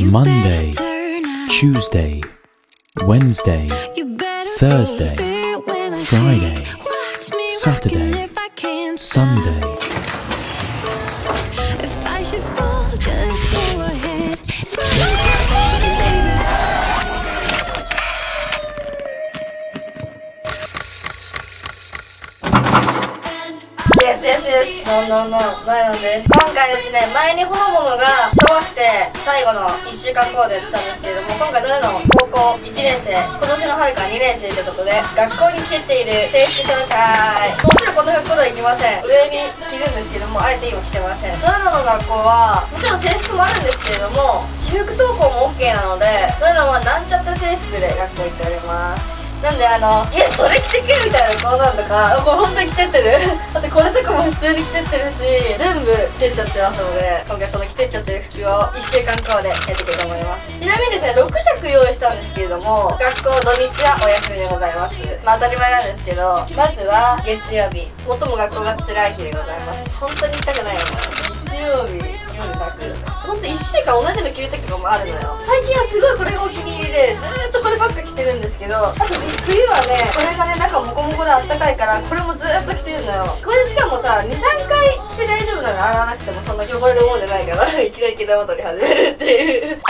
Monday, Tuesday, Wednesday, Thursday, Friday, Saturday, Sunday. If I should fall, just go ahead. Baby. Yes, yes, yes. No, no, no.ダイオンです。今回ですね、前にほのぼのが小学生 最後の1週間コーデやってたんですけれども、今回ダイオン高校1年生、今年の春から2年生ということで、学校に着ている制服紹介。もちろんこの服とはいきません。上に着るんですけども、あえて今着てません。ダイオンのの学校は、もちろん制服もあるんですけれども、私服登校も OK なので、ダイオンはなんちゃった制服で学校行っております。なんであの「いやそれ着てけ」みたいなこうなんとかこれ本当に着てってるだってこれとかも普通に着てってるし全部着てっちゃってますので今回その着を1週間コーデやっていきたいと思います。ちなみにですね6着用意したんですけれども学校土日はお休みでございます。まあ当たり前なんですけどまずは月曜日最も学校が辛い日でございます。本当に痛くないよね。日曜日夜泣く。本当1週間同じの着る時とかもあるのよ。最近はすごいこれがでずっとこればっか着てるんですけどあと冬はねこれがね中モコモコであったかいからこれもずっと着てるのよ。これしかもさ23回着て大丈夫なの洗わなくてもそんな汚れるもんじゃないから いきなり毛玉取り始めるっていう。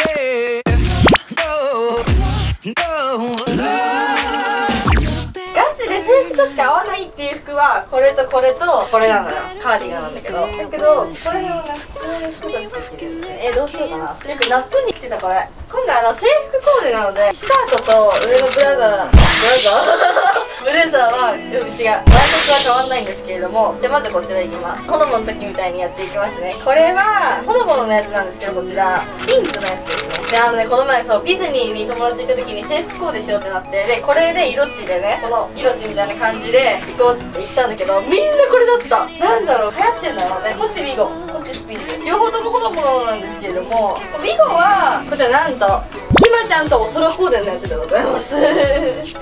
としか合わないっていう服はこれとこれとこれなのよ。カーディガンなんだけど。だけどこれをね普通の服として着るんでえどうしようかな。よく夏に着てたこれ今回あの制服コーデなのでスカートと上のブラザーブラザーブレザーはうん違う。ワイシャツは変わんないんですけれども。じゃあまずこちらいきます。ほのぼの時みたいにやっていきますね。これはほのぼのやつなんですけどこちら。スピンズのやつですであのねこの前そうディズニーに友達行った時に制服コーデしようってなってでこれで色地でねこの色地みたいな感じで行こうって言ったんだけどみんなこれだった。なんだろう流行ってんだろうね。こっちビゴこっちスピンズ両方ともほのぼのなんですけれどもビゴはこちらなんとひまちゃんとお空コーデの。やつでございます？あ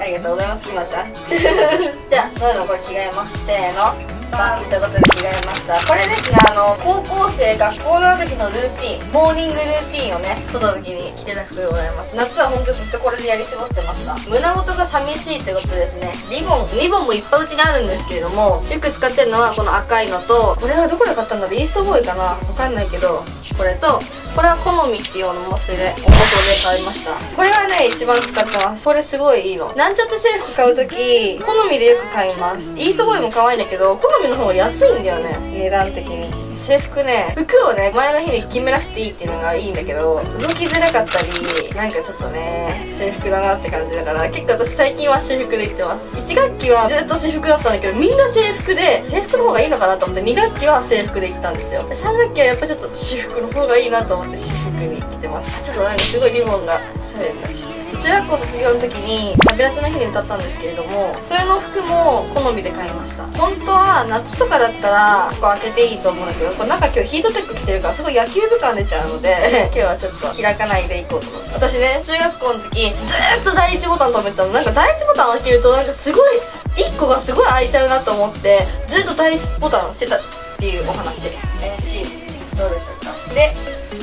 りがとうございますひまちゃん。じゃあどういうのこれ着替えます。せーの。バンということで着替えました。これですねあの高校生学校の時のルーティンモーニングルーティンをね撮った時に着てた服でございます。夏は本当ずっとこれでやり過ごしてました。胸元が寂しいってことですね。リボンリボンもいっぱいうちにあるんですけれどもよく使ってるのはこの赤いのとこれはどこで買ったんだ？ろうイーストボーイかな？わかんないけどこれとこれは好みっていうおもそれでお元で買いました。これはね一番使ってます。これすごいいいの。なんちゃって制服買う時好みでよく買います。イーストボーイも可愛いんだけど好みの方が安いんだよね。値段的に。制服ね服をね前の日に決めなくていいっていうのがいいんだけど動きづらかったりなんかちょっとね制服だなって感じだから結構私最近は私服できてます。1学期はずっと私服だったんだけどみんな制服で制服の方がいいのかなと思って2学期は制服で行ったんですよ。3学期はやっぱちょっと私服の方がいいなと思って私服に着てます。ちょっとなんかすごいリボンがおしゃれになっちゃった。中学校卒業の時にサビラチの日に歌ったんですけれどもそれの服も好みで買いました。本当は夏とかだったらここ開けていいと思うんだけどこれなんか今日ヒートテック着てるからすごい野球部感出ちゃうので 今日はちょっと開かないでいこうと思って。私ね中学校の時ずーっと第一ボタン止めてたの。なんか第一ボタン開けるとなんかすごい1個がすごい開いちゃうなと思ってずっと第一ボタンをしてたっていうお話。NC どうでしょうか。で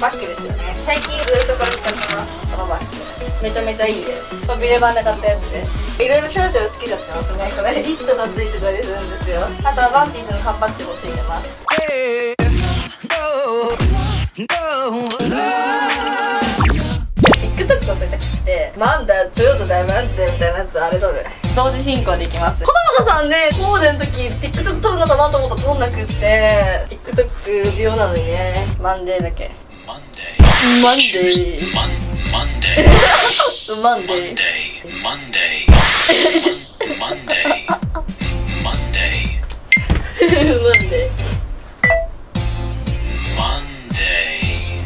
バッグですよね。最近ずっとこれ使ってますこのバッグめちゃめちゃいいですビレバンで買ったやつですいろいろちょろちょろつけちゃってますね。これリットがついてたりするんですよ。あとはワンピースの缶バッジもついてます。よマジでみたいなやつあれ同時進行でいきます。子供のさんねコーデの時 TikTok 撮るのかなと思ったら撮んなくって。TikTok 病なのにね。マンデーだけ Monday, マンデー Mon- Monday, マンデー Monday, Monday, Monday, Monday, マンデ Monday,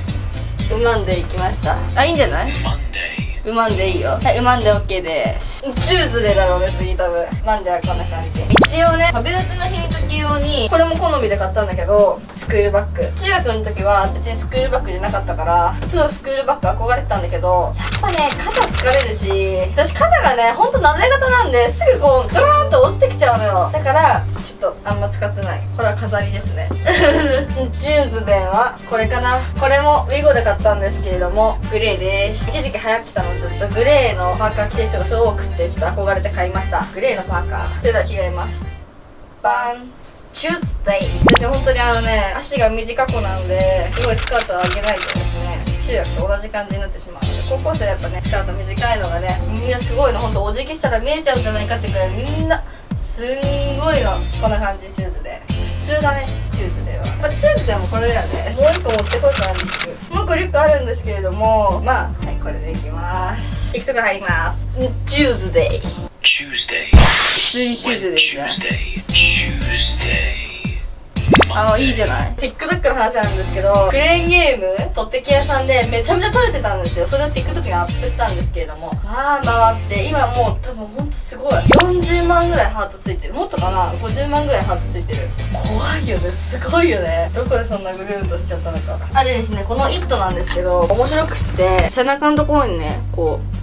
ーう Monday いきましたあいいんじゃない Monday, うまんでいいよはい、う Monday OK です Tuesday だろうね次多分 Monday はこんな感じで一応ね旅立ちの日の時用にこれも好みで買ったんだけどスクールバッグ中学の時は別にスクールバッグじゃなかったからすごいスクールバッグ憧れてたんだけどやっぱね肩疲れるし私肩がねほんとなで型なんですぐこうドローンと落ちてきちゃうのよ。だからちょっとあんま使ってない。これは飾りですね。Tuesday はこれかな。これも WEGO で買ったんですけれどもグレーです。一時期流行ってたの。ずっとグレーのパーカー着てる人がすごい多くてちょっと憧れて買いました。グレーのパーカー。それでは着替えます。バン。 Tuesday 私本当にあのね足が短くなのですごいスカートを上げないとですね中学と同じ感じになってしまうので高校生はやっぱねスカート短いのがねみんなすごいの本当お辞儀したら見えちゃうんじゃないかってくらいみんなすんごいのこんな感じ Tuesday 普通だね Tuesday は、まあ、 Tuesday もこれだよねもう一個持ってこいかなリュックもう一個リュックあるんですけれどもまあはいこれでいきます TikTok 入りますチューズデイ Tuesday. 普通にチューズデイじゃん Tuesday. Tuesday. あのいいじゃない？TikTok の話なんですけどクレーンゲーム取ってき屋さんでめちゃめちゃ撮れてたんですよ。それを TikTok にアップしたんですけれども。まあ回って今もう多分ほんとすごい。40万ぐらいハートついてる。もっとかな？50万ぐらいハートついてる。怖いよね。すごいよね。どこでそんなグルーンとしちゃったのか。あれですねこの「イット!」なんですけど面白くって背中のところにねこう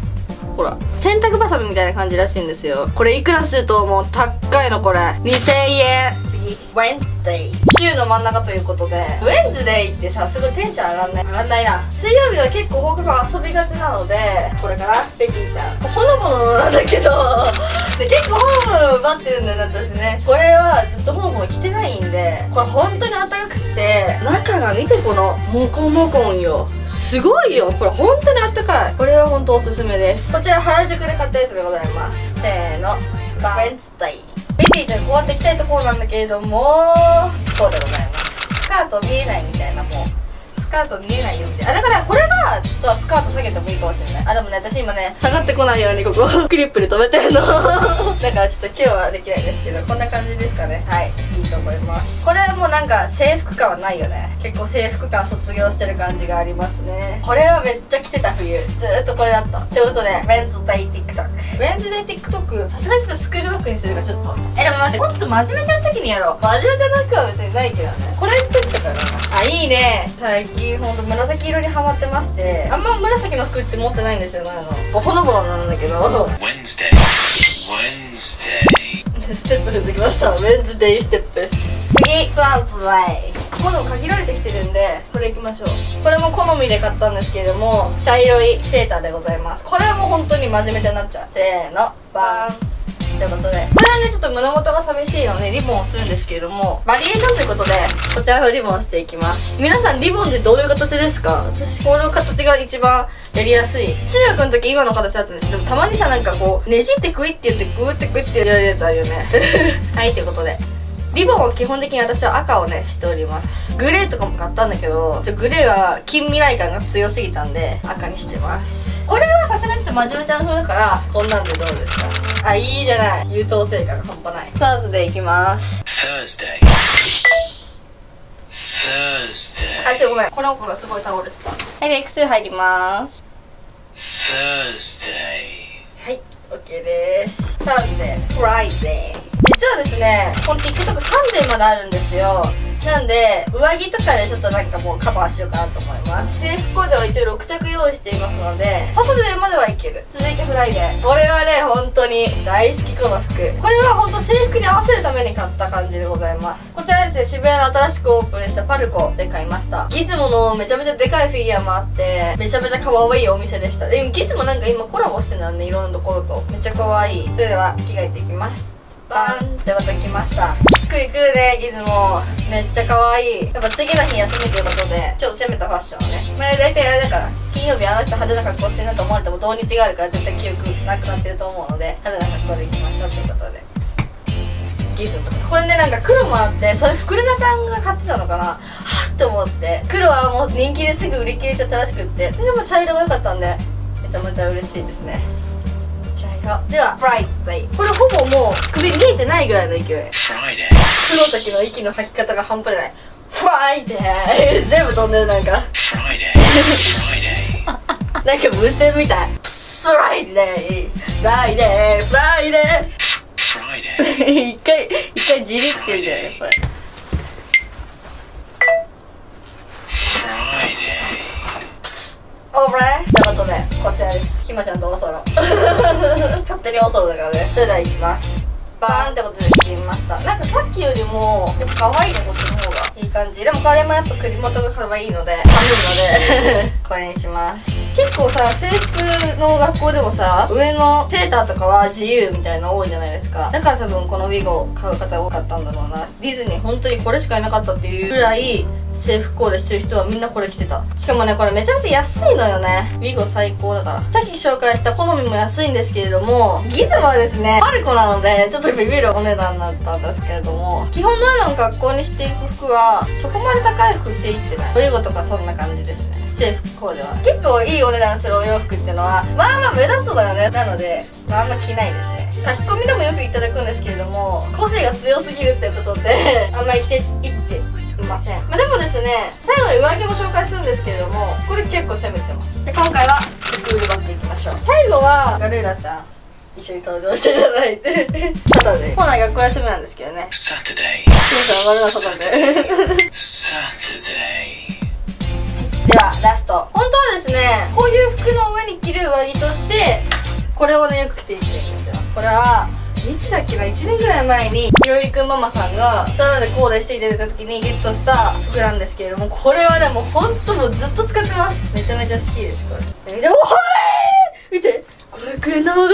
ほら洗濯バサミみたいな感じらしいんですよ。これいくらすると思う？高いのこれ。2000円。次。Wednesday 週の真ん中ということで。Wednesday ってさすごいテンション上がんない？上がんないな。水曜日は結構放課後遊びがちなのでこれかなベキーちゃん。ほのぼのなんだけどで結構ほのぼの奪ってるんだよね私ね。これはずっとほのぼの着てないんでこれ本当に暖かくて中が見てこのモコモコンよ。すごいよ。これ本当にあったかい。これは本当おすすめです。こちら原宿で買ったやつでございます。せーの。バレンツデイベビーちゃんこうやっていきたいところなんだけれどもそうでございます。スカート見えないみたいなもうスカート見えないよみたいなあだからこれはちょっとスカート下げてもいいかもしれない。あでもね私今ね下がってこないようにここ。クリップで留めてるの。だからちょっと今日はできないですけどこんな感じですかね。はい。いいと思います。これはもうなんか制服感はないよね。結構制服感卒業してる感じがありますね。これはめっちゃ着てた冬。ずーっとこれだった。ということでウェンズデイ TikTok ウェンズデイ TikTok さすがにちょっとスクールバッグにするかちょっと。えでも待ってもっと真面目ちゃんの時にやろう。真面目ちゃんの服は別にないけどね。これってあいいね。最近ほんと紫色にハマってまして。あんま紫の服って持ってないんですよねあのほのぼのなんだけど。Wednesday. Wednesday. ステップ踏んできました。ウェンズデイステップ次プランプライ。この限られてきてるんでこれいきましょう。これも好みで買ったんですけれども茶色いセーターでございます。これはもう本当に真面目ちゃになっちゃう。せーのバーンということで。これはねちょっと胸元が寂しいのでリボンをするんですけれどもバリエーションということでこちらのリボンをしていきます。皆さんリボンってどういう形ですか？私この形が一番やりやすい。中学の時今の形だったんですけどたまにさなんかこうねじってクイって言ってグーってクイってやるやつあるよね。はいということで。リボンは基本的に私は赤をねしております。グレーとかも買ったんだけどちょグレーは近未来感が強すぎたんで赤にしてます。これはさすがにちょっと真面目ちゃん風だからこんなんでどうですか？あいいじゃない。優等生感が半端ない。サーズでいきます。Thursday. あちょ Thursday. ごめん。この子がすごい倒れてた。はいで Next 入ります。Thursday. はい OK です。 Thursday Friday 実はですねこの TikTok Sunday まであるんですよ。なんで上着とかでちょっとなんかもうカバーしようかなと思います。制服コーデは一応6着用意していますので Saturday まではいける。続いて Friday。これはね本当に大好きこの服。これは本当制服に合わせるために買った感じでございます。こちらですね渋谷の新しくオープンしたパルコで買いました。ギズモのめちゃめちゃでかいフィギュアもあってめちゃめちゃ可愛いお店でした。でもギズモなんか今コラボしてるんだよねいろんなところとめっちゃ可愛い。それでは着替えていきますバーンってまた来ました。しっくりくるねギズモめっちゃ可愛い。やっぱ次の日休みということでちょっと攻めたファッションをね。まあ大体あれだから金曜日あの人派手な格好してるなと思われても土日があるから絶対記憶なくなってると思うので派手な格好でいきましょうということで。ギズモこれねなんか黒もあってそれフクレナちゃんが買ってたのかな？はっって思って。黒はもう人気ですぐ売り切れちゃったらしくって。私も茶色が良かったんでめちゃめちゃ嬉しいですね。茶色ではフライデー。これほぼもう首見えてないぐらいの勢い。Friday. 黒の時の息の吐き方が半端じゃない。フライデー全部飛んでるなんか。Friday. Friday. なんか無線みたい。フライデーフライデーフライデ Friday. ー一回一回じりって言うんだよねこれ。Friday. オーブレということでこちらです。ひまちゃんとおそろ。勝手におそろだからね。それではいきます。バーンってことで着てみました。なんかさっきよりもやっぱ可愛いねこっちの方がいい感じ。でもこれもやっぱ首元が可愛いので寒いので これにします。結構さ制服の学校でもさ上のセーターとかは自由みたいなの多いじゃないですか。だから多分このウィグを買う方多かったんだろうな。ディズニー本当にこれしかいなかったっていうぐらい制服コーデしてる人はみんなこれ着てた。しかもねこれめちゃめちゃ安いのよね。 WEGO 最高だから。さっき紹介した好みも安いんですけれどもギズはですねパルコなのでちょっとビビるお値段になったんですけれども基本ののえが学校に着ていく服はそこまで高い服着ていってない。 WEGO とかそんな感じですね。制服コーデは。結構いいお値段するお洋服っていうのはまあまあ目立つのだよね。なので、まあ、あんま着ないですね。書き込みでもよくいただくんですけれども個性が強すぎるっていうことであんまり着ていっていません、まあ、でもですね最後に上着も紹介するんですけれどもこれ結構攻めてます。で今回はクールバッグいきましょう。最後はガルーラちゃん一緒に登場していただいて。ただで本来学校休みなんですけどね。Saturday. すいません悪なことで Saturday. ではラスト。本当はですねこういう服の上に着る上着としてこれをねよく着ていってるんですよ。これはいつだっけな1年ぐらい前にひよりくんママさんがタダでコーデしていただいた時にゲットした服なんですけれどもこれはねもう本当もうずっと使ってます。めちゃめちゃ好きですこれ。見ておーい見てこれ。クレナマが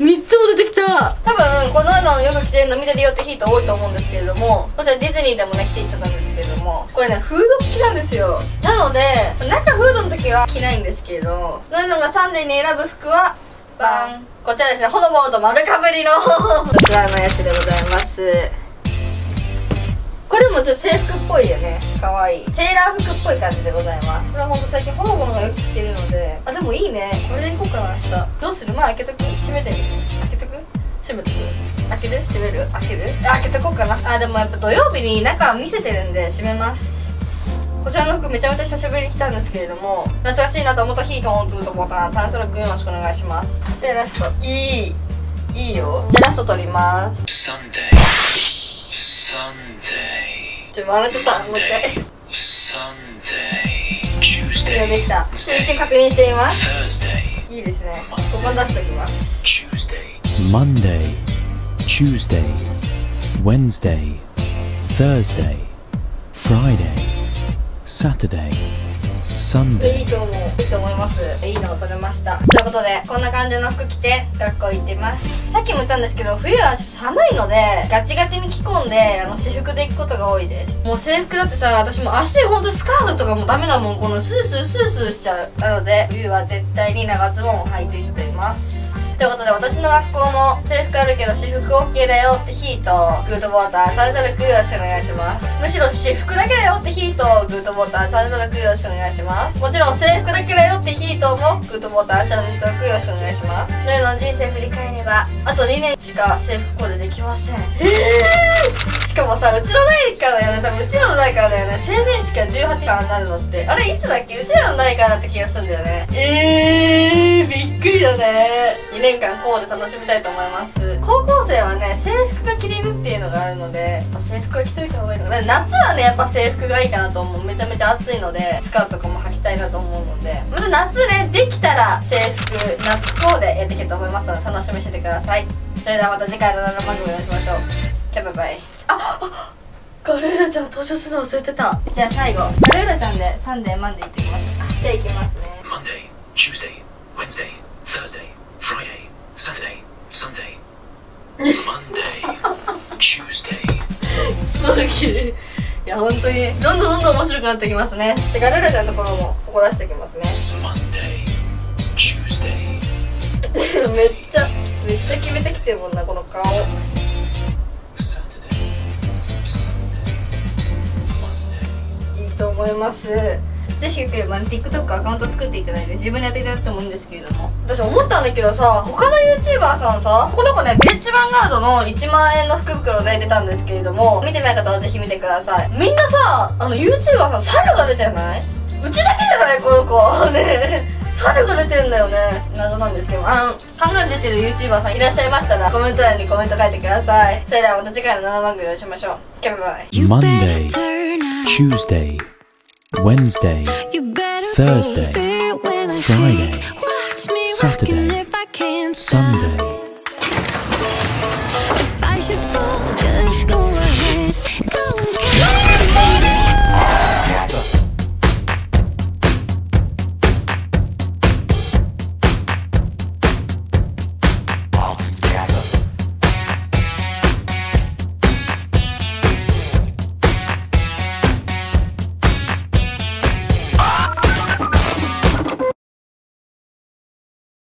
3つも出てきた。多分こののよく着てるの見てるよって人多いと思うんですけれどもこちらディズニーでもね着ていってたんですけれどもこれねフード付きなんですよ。なので中フードの時は着ないんですけれどこのようなのがサンデーに選ぶ服はバン。こちらですねほのぼのと丸かぶりの。こちらのやつでございます。これもちょっと制服っぽいよね。かわいい。セーラー服っぽい感じでございます。これはほんと最近ほのぼのがよく着てるので。あでもいいね。これでいこうかな明日。どうする？まあ開けとく？閉めてみる？開けとく？閉めとく？開ける？閉める？開ける？開けとこうかな。あでもやっぱ土曜日に中見せてるんで閉めます。こちらの服めちゃめちゃ久しぶりに来たんですけれども懐かしいなと思った日と思うとこかなチャンネル登録よろしくお願いしますじゃあラストいいいいよじゃあラスト撮ります Sunday. Sunday. ちょ笑っちゃったもう一回 Monday. Sunday. で Tuesday. きた一瞬確認してみます Thursday. いいですねここ出しときます Tuesday. Monday, Tuesday, Wednesday, Thursday, Friday, Saturday, いい Sunday. と思う。いいと思います。いいのを取れました。ということでこんな感じの服着て学校行ってます。さっきも言ったんですけど冬は寒いのでガチガチに着込んであの私服で行くことが多いです。もう制服だってさ私も足ほんとスカートとかもダメだもん。このスースースースーしちゃう。なので冬は絶対に長ズボンを履いていっています。ということで私の学校も制服あるけど私服 OK だよってヒートグッドボーターチャンネルクーよろしくお願いします。むしろ私服だけだよってヒートグッドボーターチャンネルクーよろしくお願いします。もちろん制服だけだよってヒートもグッドボータンチャンネル登録よろしくお願いします。のような人生振り返ればあと2年しか制服コーデできません。しかもさうちの代からだよね。多分うちらの代からだよね。成人式は18からになるのって。あれいつだっけ？うちらの代からだった気がするんだよね。えー、びっくりだね。2年間コーデ楽しみたいと思います。高校生はね制服が着れるっていうのがあるので、まあ制服は着といた方がいいのかな。夏はねやっぱ制服がいいかなと思う。めちゃめちゃ暑いのでスカートとかも履きたいなと思うので。また夏ねできたら制服夏コーデやっていきたいと思いますので楽しみにしててください。それではまた次回の7番組お会いしましょう。ババイああガルーラちゃん登場するの忘れてたじゃあ最後ガルーラちゃんでサンデーマンデー行ってきましょうかじゃあ行きますね Monday. Tuesday. Wednesday. Thursday. Friday. Saturday. Sunday. Monday. Tuesday. すぎるいや本当にどんどんどんどん面白くなってきますねでガルーラちゃんのところもここ出してきますね Monday. Tuesday. めっちゃめっちゃ決めてきてるもんなこの顔思います。ぜひよければ、ね、TikTok アカウント作っていただいて自分でやっていただくと思うんですけれども。私思ったんだけどさ他の YouTuber さんさこの子ねビレッジヴァンガードの1万円の福袋で出たんですけれども見てない方はぜひ見てください。みんなさあの YouTuber さん猿が出てない？うちだけじゃない？この子。ね。猿が出てんだよね。謎なんですけどあのカンガルー出てる YouTuber さんいらっしゃいましたらコメント欄にコメント書いてください。それではまた次回の7番組でお会いしましょう。ババイ Wednesday, Thursday, Friday, Saturday, Sunday.